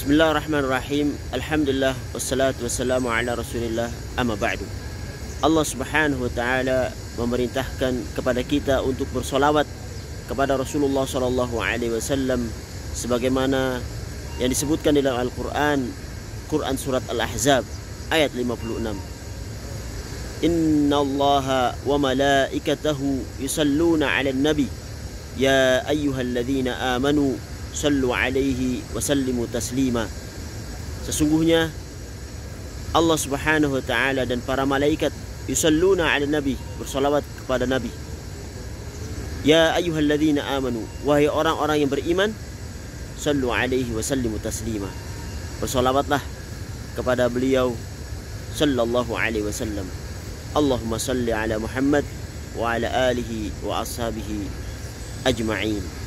Bismillahirrahmanirrahim. Alhamdulillah wassalatu wassalamu ala Rasulillah amma ba'du. Allah Subhanahu wa taala memerintahkan kepada kita untuk bersolawat kepada Rasulullah sallallahu alaihi wasallam sebagaimana yang disebutkan dalam Al-Qur'an Quran surat Al-Ahzab ayat 56. Inna Allah wa malaikatahu yusalluna 'alan nabi ya ayyuhalladzina amanu sallu alaihi wa sallimu taslima. Sesungguhnya Allah Subhanahu wa taala dan para malaikat yusalluna 'ala nabi, bersolawat kepada nabi. Ya ayyuhalladzina amanu, wahai orang-orang yang beriman, sallu alaihi wa sallimu taslima. Bersolawatlah kepada beliau sallallahu alaihi wasallam. Allahumma salli ala Muhammad wa ala alihi wa ashabihi ajma'in.